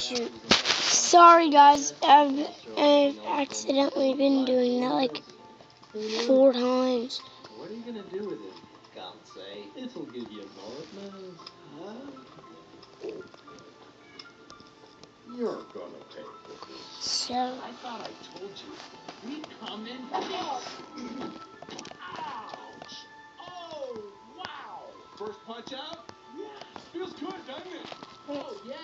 Shoot. Sorry, guys. I've, I've accidentally been doing that like four times. What are you gonna do with it? Can't say. It'll give you boldness. Huh? You're gonna take this. So, I thought I told you. We come in peace. Ouch! Oh, wow! First punch out? Feels good, doesn't it? Oh, yeah,